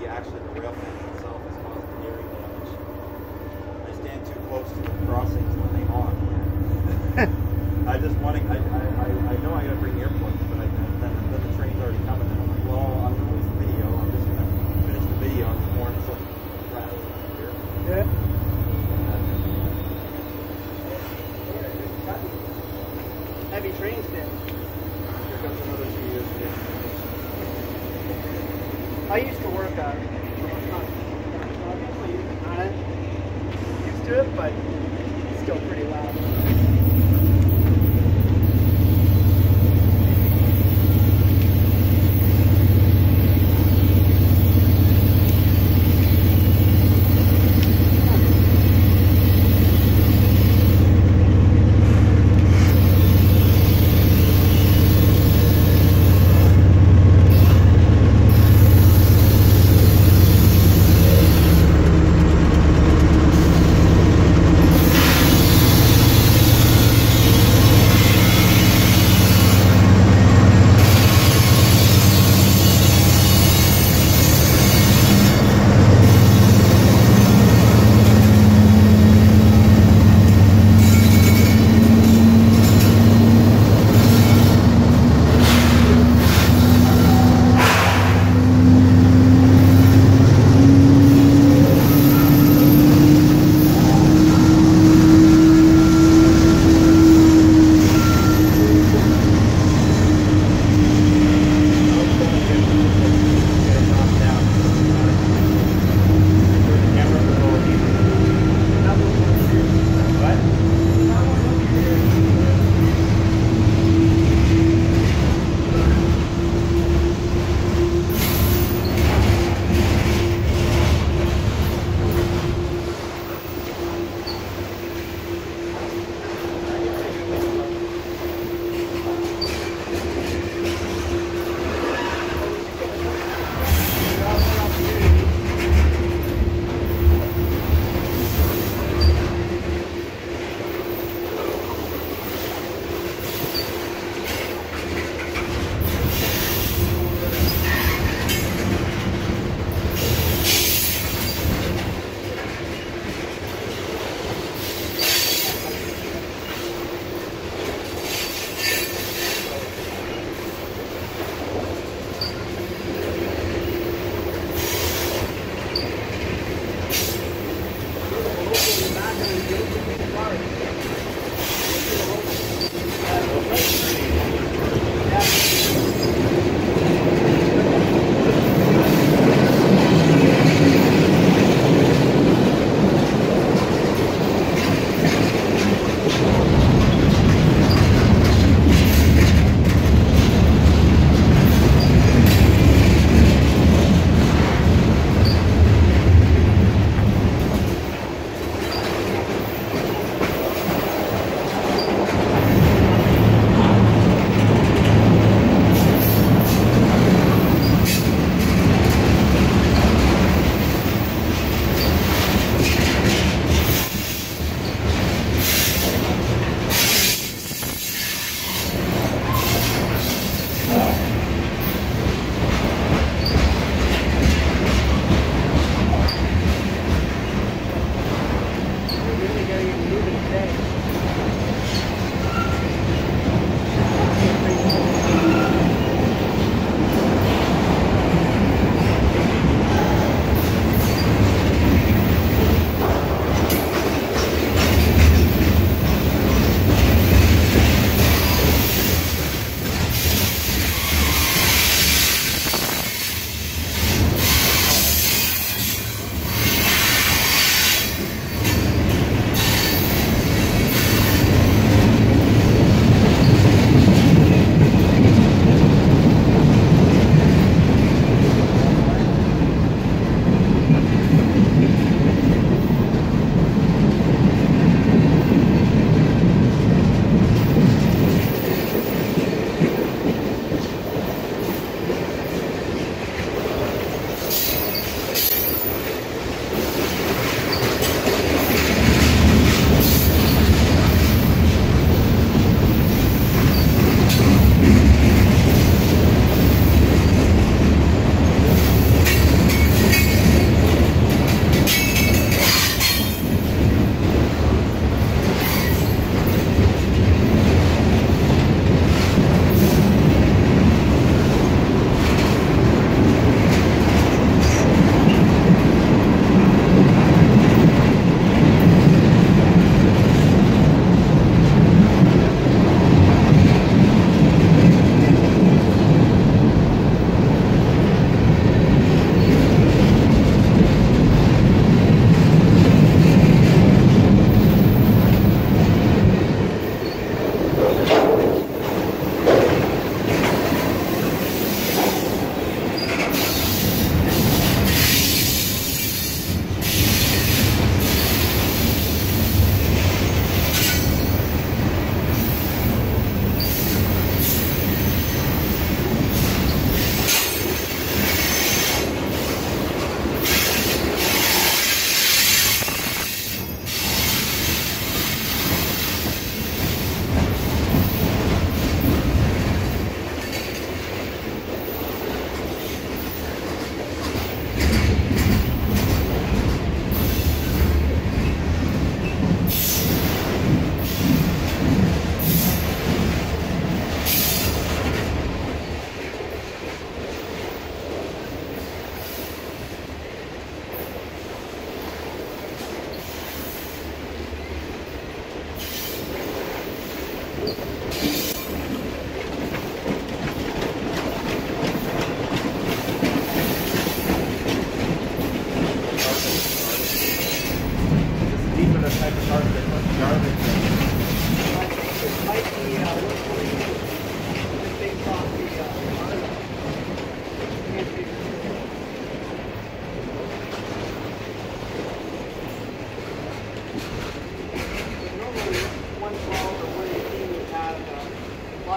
you actually real things. I used to work on it. Obviously, not used to it, but it's still pretty loud.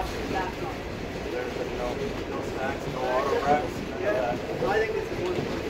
off your back. There's no, no snacks, no auto wrecks. Yeah, I think this is one.